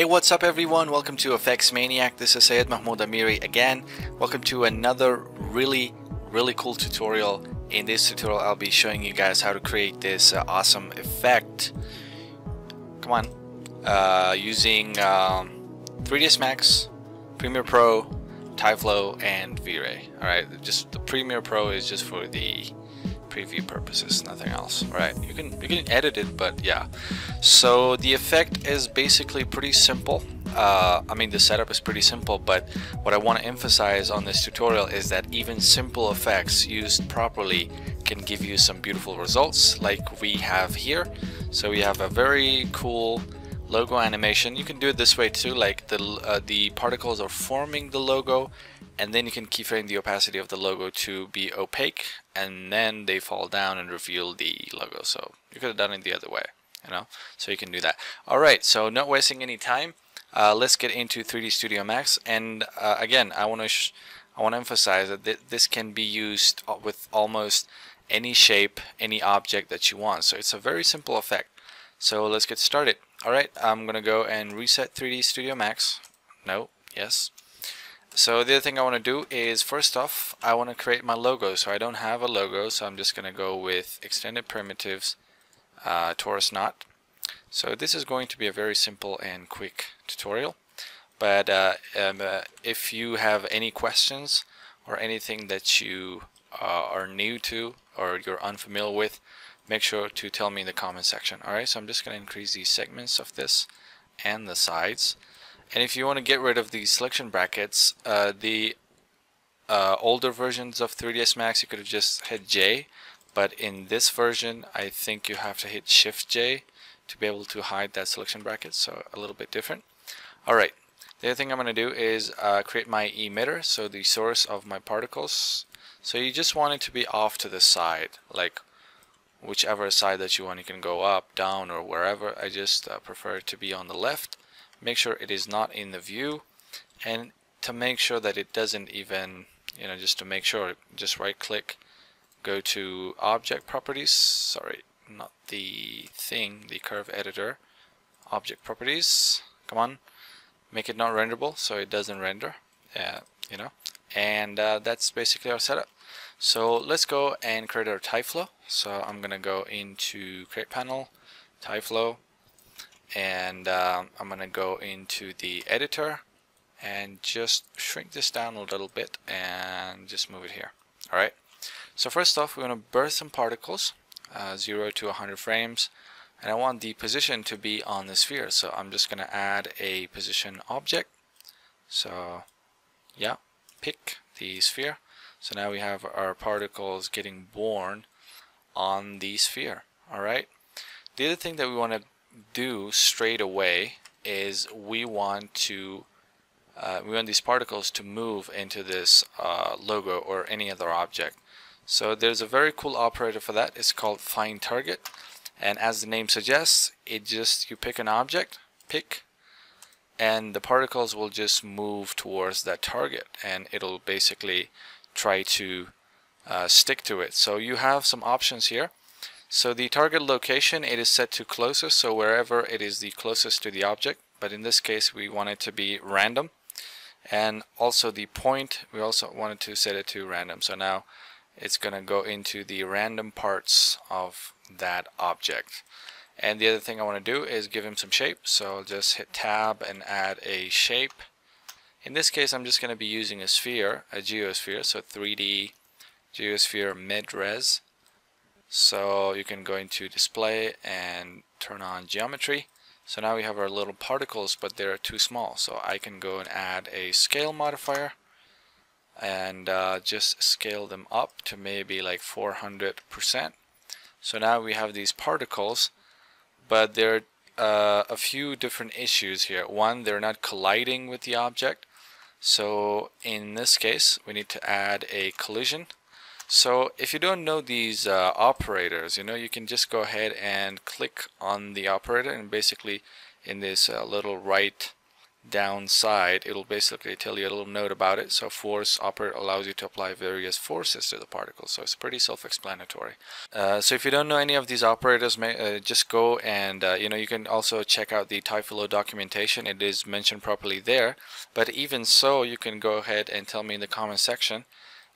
Hey what's up everyone? Welcome to FX Maniac. This is Sayed Mahmood Amery again. Welcome to another really really cool tutorial. In this tutorial I'll be showing you guys how to create this uh, awesome effect. Come on. Uh, using um, 3ds Max Premiere Pro Tyflow and V-Ray. Alright just the Premiere Pro is just for the preview purposes nothing else. Right you can you can edit it but yeah. So the effect is basically pretty simple. Uh, I mean the setup is pretty simple but what I want to emphasize on this tutorial is that even simple effects used properly can give you some beautiful results like we have here. So we have a very cool logo animation. You can do it this way too like the uh, the particles are forming the logo and then you can keyframe the opacity of the logo to be opaque and then they fall down and reveal the logo. So you could have done it the other way you know? So you can do that. Alright so not wasting any time. Uh, let's get into 3D Studio Max. And uh, again I want to I want to emphasize that th this can be used with almost any shape any object that you want. So it's a very simple effect. So let's get started. Alright I'm gonna go and reset 3D Studio Max. No yes so the other thing I want to do is first off I want to create my logo. So I don't have a logo so I'm just gonna go with extended primitives uh, torus knot. So this is going to be a very simple and quick tutorial. But uh, um, uh, if you have any questions or anything that you uh, are new to or you're unfamiliar with make sure to tell me in the comment section. Alright so I'm just gonna increase the segments of this and the sides and if you want to get rid of these selection brackets, uh, the uh, older versions of 3ds Max you could have just hit J, but in this version I think you have to hit Shift J to be able to hide that selection bracket, so a little bit different. Alright, the other thing I'm going to do is uh, create my emitter, so the source of my particles. So you just want it to be off to the side, like whichever side that you want, you can go up, down, or wherever. I just uh, prefer it to be on the left make sure it is not in the view and to make sure that it doesn't even you know just to make sure just right click go to object properties sorry not the thing the curve editor object properties come on make it not renderable so it doesn't render uh, you know and uh, that's basically our setup. So let's go and create our Tyflow so I'm gonna go into create panel Tyflow and um, I'm gonna go into the editor and just shrink this down a little bit and just move it here. Alright? So first off we're to burst some particles uh, 0 to 100 frames. And I want the position to be on the sphere. So I'm just gonna add a position object. So yeah pick the sphere. So now we have our particles getting born on the sphere. Alright? The other thing that we want to do straight away is we want to uh, we want these particles to move into this uh, logo or any other object. So there's a very cool operator for that. It's called find target. And as the name suggests, it just you pick an object, pick, and the particles will just move towards that target, and it'll basically try to uh, stick to it. So you have some options here. So the target location, it is set to closest, so wherever it is the closest to the object, but in this case we want it to be random. And also the point, we also wanted to set it to random. So now it's going to go into the random parts of that object. And the other thing I want to do is give him some shape. So I'll just hit tab and add a shape. In this case, I'm just going to be using a sphere, a geosphere, so 3D geosphere mid-res. So you can go into display and turn on geometry. So now we have our little particles, but they're too small. So I can go and add a scale modifier and uh, just scale them up to maybe like 400%. So now we have these particles, but there are uh, a few different issues here. One, they're not colliding with the object. So in this case, we need to add a collision so if you don't know these uh, operators, you know, you can just go ahead and click on the operator and basically in this uh, little right downside it'll basically tell you a little note about it. So force operator allows you to apply various forces to the particle. So it's pretty self-explanatory. Uh, so if you don't know any of these operators may, uh, just go and uh, you know you can also check out the Tyflow documentation. It is mentioned properly there. But even so you can go ahead and tell me in the comment section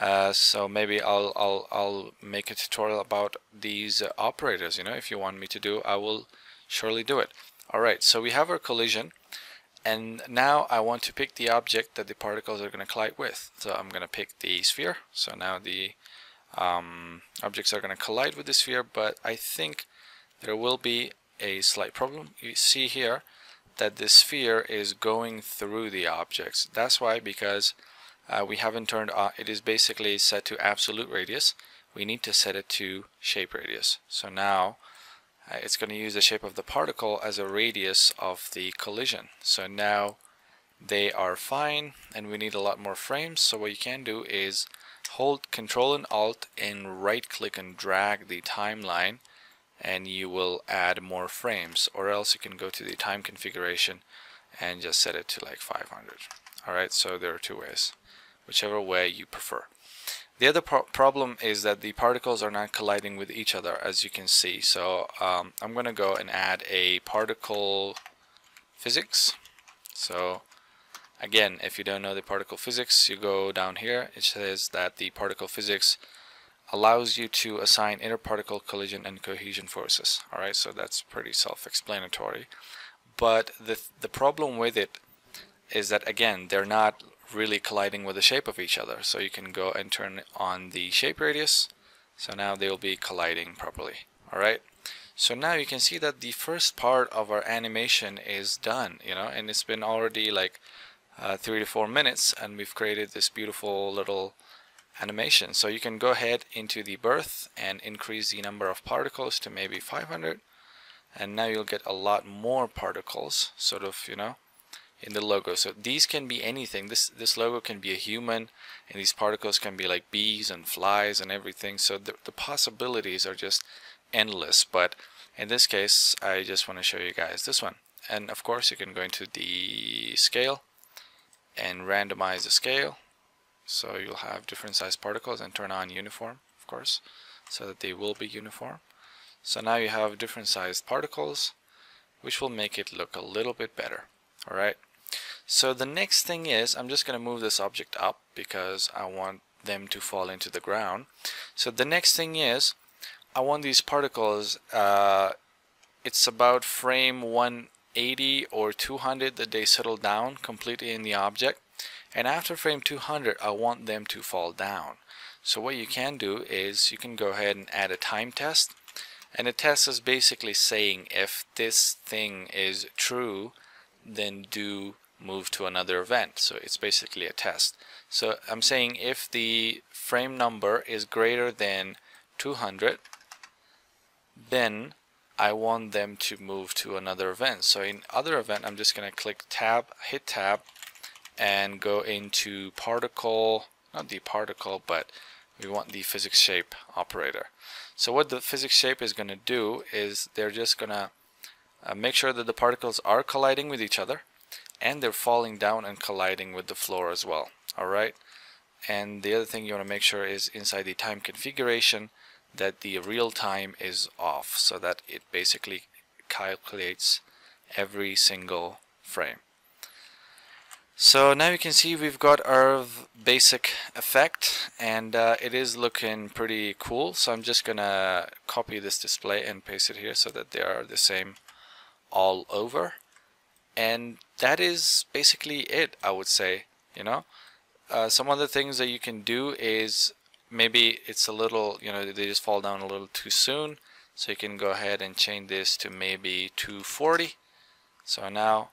uh, so maybe I'll, I'll, I'll make a tutorial about these uh, operators you know if you want me to do I will surely do it. Alright so we have our collision and now I want to pick the object that the particles are going to collide with. So I'm going to pick the sphere. So now the um, objects are going to collide with the sphere but I think there will be a slight problem. You see here that the sphere is going through the objects. That's why because uh, we haven't turned on it is basically set to absolute radius. We need to set it to shape radius. So now uh, it's going to use the shape of the particle as a radius of the collision. So now they are fine and we need a lot more frames. So what you can do is hold control and alt and right click and drag the timeline and you will add more frames. Or else you can go to the time configuration and just set it to like 500 alright so there are two ways whichever way you prefer the other pro problem is that the particles are not colliding with each other as you can see. So um, I'm going to go and add a particle physics. So again, if you don't know the particle physics, you go down here. It says that the particle physics allows you to assign interparticle collision and cohesion forces. Alright, so that's pretty self-explanatory. But the, the problem with it is that again, they're not really colliding with the shape of each other. So you can go and turn on the shape radius. So now they will be colliding properly. Alright. So now you can see that the first part of our animation is done, you know, and it's been already like uh, three to four minutes and we've created this beautiful little animation. So you can go ahead into the birth and increase the number of particles to maybe 500 and now you'll get a lot more particles sort of, you know, in the logo. So these can be anything. This this logo can be a human, and these particles can be like bees and flies and everything. So the, the possibilities are just endless. But in this case, I just want to show you guys this one. And of course, you can go into the scale and randomize the scale. So you'll have different size particles and turn on uniform, of course, so that they will be uniform. So now you have different sized particles, which will make it look a little bit better. Alright, so the next thing is, I'm just going to move this object up because I want them to fall into the ground. So the next thing is, I want these particles, uh, it's about frame 180 or 200 that they settle down completely in the object. And after frame 200, I want them to fall down. So what you can do is you can go ahead and add a time test. And the test is basically saying if this thing is true, then do move to another event. So it's basically a test. So I'm saying if the frame number is greater than 200, then I want them to move to another event. So in other event, I'm just going to click tab, hit tab, and go into particle, not the particle, but we want the physics shape operator. So what the physics shape is going to do is they're just going to uh, make sure that the particles are colliding with each other and they're falling down and colliding with the floor as well alright and the other thing you want to make sure is inside the time configuration that the real time is off so that it basically calculates every single frame. So now you can see we've got our basic effect and uh, it is looking pretty cool. So I'm just gonna copy this display and paste it here so that they are the same all over. And that is basically it I would say you know? Uh, some other things that you can do is maybe it's a little you know they just fall down a little too soon so you can go ahead and change this to maybe 240 so now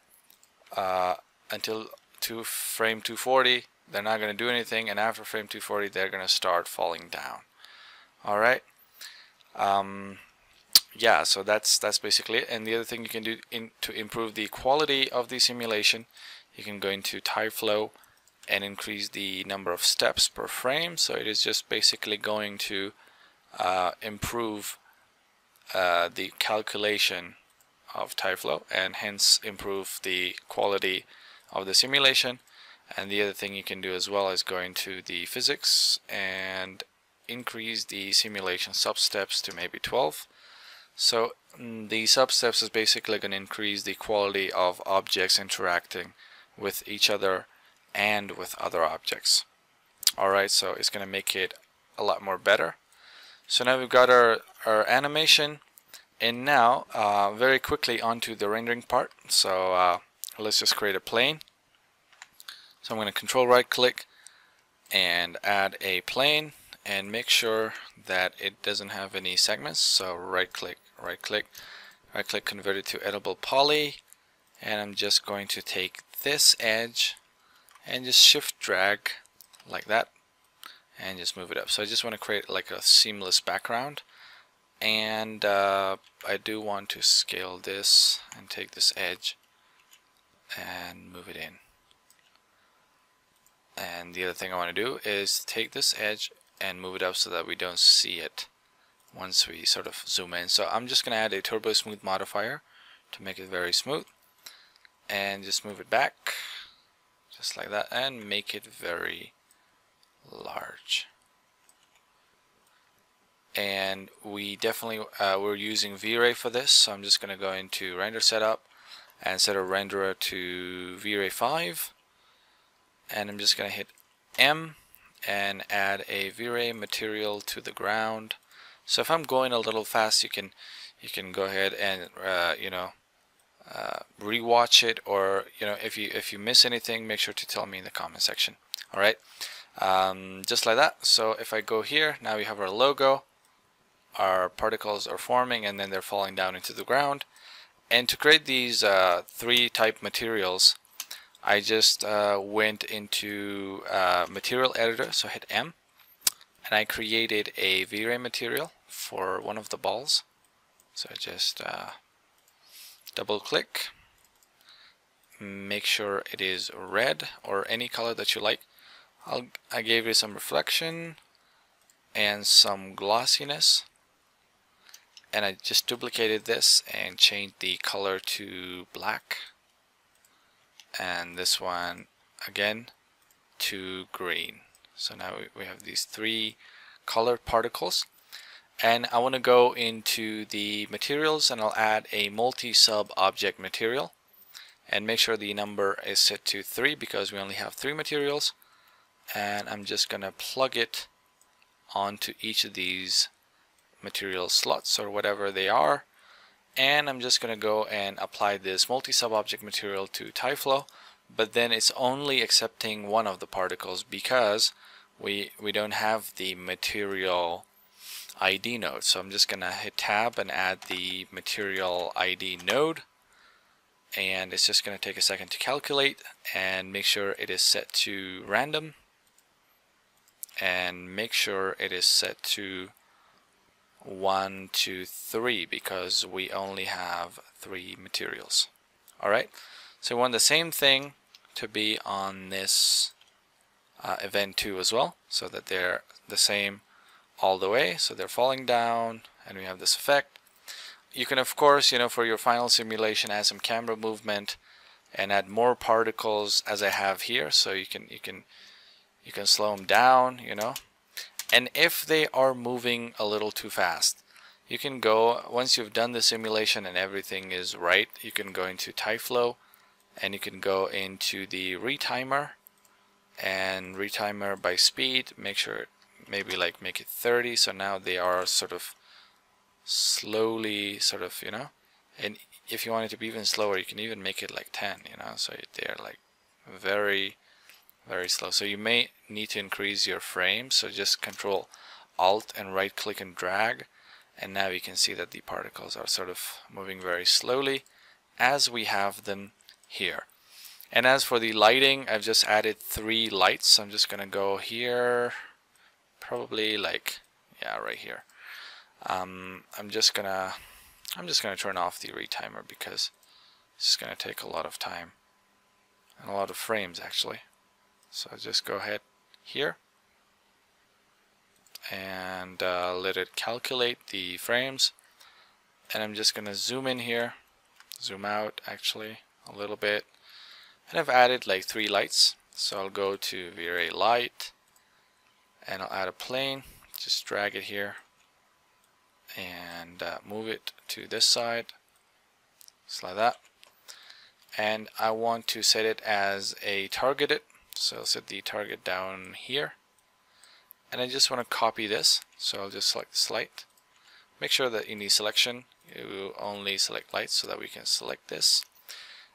uh, until to frame 240 they're not going to do anything and after frame 240 they're going to start falling down. Alright um, yeah so that's that's basically it. And the other thing you can do in, to improve the quality of the simulation you can go into Tyflow and increase the number of steps per frame. So it is just basically going to uh, improve uh, the calculation of Tyflow and hence improve the quality of the simulation. And the other thing you can do as well is go into the physics and increase the simulation substeps to maybe 12 so mm, the substeps is basically going to increase the quality of objects interacting with each other and with other objects. Alright so it's going to make it a lot more better. So now we've got our, our animation. And now uh, very quickly onto the rendering part. So uh, let's just create a plane. So I'm going to control right click and add a plane and make sure that it doesn't have any segments. So right click right click. Right click convert it to editable poly and I'm just going to take this edge and just shift drag like that and just move it up. So I just want to create like a seamless background. And uh, I do want to scale this and take this edge and move it in. And the other thing I want to do is take this edge and move it up so that we don't see it once we sort of zoom in. So I'm just gonna add a turbo smooth modifier to make it very smooth. And just move it back just like that and make it very large. And we definitely uh, we're using V-Ray for this so I'm just gonna go into render setup and set a renderer to V-Ray 5 and I'm just gonna hit M and add a V-Ray material to the ground. So if I'm going a little fast you can you can go ahead and uh, you know uh, rewatch it or you know if you if you miss anything make sure to tell me in the comment section. Alright um, just like that. So if I go here now we have our logo. Our particles are forming and then they're falling down into the ground. And to create these uh, three type materials I just uh, went into uh, material editor so hit M and I created a V-Ray material for one of the balls. So I just uh, double click make sure it is red or any color that you like. I'll, I gave it some reflection and some glossiness and I just duplicated this and changed the color to black and this one again to green. So now we have these three colored particles. And I want to go into the materials and I'll add a multi-sub object material. And make sure the number is set to 3 because we only have 3 materials. And I'm just gonna plug it onto each of these material slots or whatever they are and I'm just gonna go and apply this multi-sub object material to Tyflow but then it's only accepting one of the particles because we we don't have the material ID node. So I'm just gonna hit tab and add the material ID node. And it's just gonna take a second to calculate and make sure it is set to random. And make sure it is set to 1, 2, 3 because we only have three materials. Alright, so we want the same thing to be on this uh, event 2 as well so that they're the same all the way so they're falling down and we have this effect. You can of course you know for your final simulation add some camera movement and add more particles as I have here so you can you can you can slow them down you know and if they are moving a little too fast you can go once you've done the simulation and everything is right you can go into Tyflow and you can go into the retimer and retimer by speed make sure maybe like make it 30 so now they are sort of slowly sort of you know and if you want it to be even slower you can even make it like 10 you know so they're like very very slow. So you may need to increase your frame so just control alt and right click and drag and now you can see that the particles are sort of moving very slowly as we have them here. And as for the lighting I've just added three lights. I'm just gonna go here probably like yeah right here. Um, I'm just gonna I'm just gonna turn off the retimer because it's gonna take a lot of time and a lot of frames actually so just go ahead here and uh, let it calculate the frames. And I'm just gonna zoom in here zoom out actually a little bit. And I've added like three lights. So I'll go to V-Ray light and I'll add a plane just drag it here and uh, move it to this side just like that. And I want to set it as a targeted so I'll set the target down here. And I just want to copy this. So I'll just select this light. Make sure that in the selection you only select lights so that we can select this.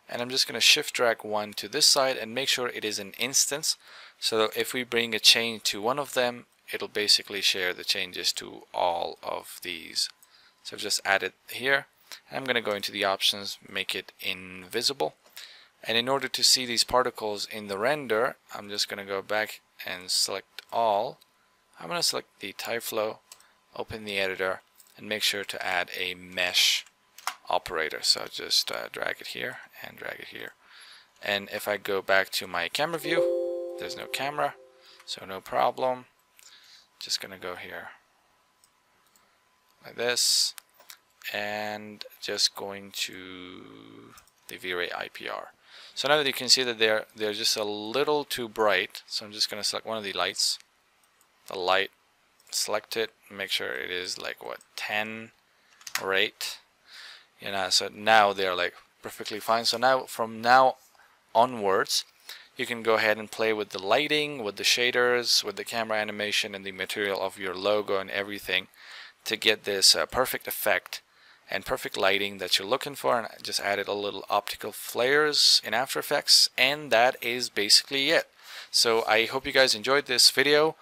And I'm just going to shift drag one to this side and make sure it is an instance. So if we bring a change to one of them it'll basically share the changes to all of these. So I've just added here. I'm going to go into the options make it invisible and in order to see these particles in the render I'm just going to go back and select all. I'm going to select the Tyflow open the editor and make sure to add a mesh operator. So just uh, drag it here and drag it here. And if I go back to my camera view there's no camera so no problem. Just gonna go here like this and just going to the V-Ray IPR so now that you can see that they're they're just a little too bright so I'm just gonna select one of the lights. The light select it make sure it is like what 10 or 8 you know so now they're like perfectly fine. So now from now onwards you can go ahead and play with the lighting with the shaders with the camera animation and the material of your logo and everything to get this uh, perfect effect and perfect lighting that you're looking for and I just added a little optical flares in After Effects and that is basically it. So I hope you guys enjoyed this video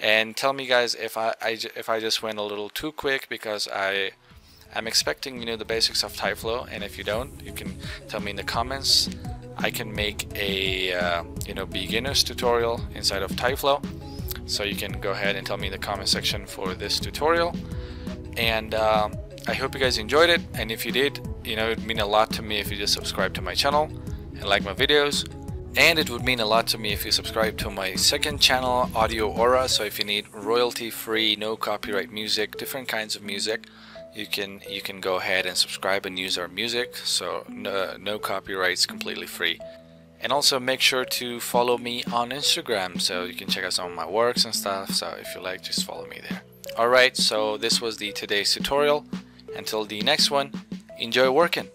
and tell me guys if I, I if I just went a little too quick because I I'm expecting you know the basics of Tyflow and if you don't you can tell me in the comments. I can make a uh, you know beginners tutorial inside of Tyflow so you can go ahead and tell me in the comment section for this tutorial. And um, I hope you guys enjoyed it and if you did you know it would mean a lot to me if you just subscribe to my channel and like my videos and it would mean a lot to me if you subscribe to my second channel Audio Aura. So if you need royalty free no copyright music different kinds of music you can you can go ahead and subscribe and use our music. So no, no copyrights completely free. And also make sure to follow me on Instagram so you can check out some of my works and stuff. So if you like just follow me there. Alright so this was the today's tutorial until the next one enjoy working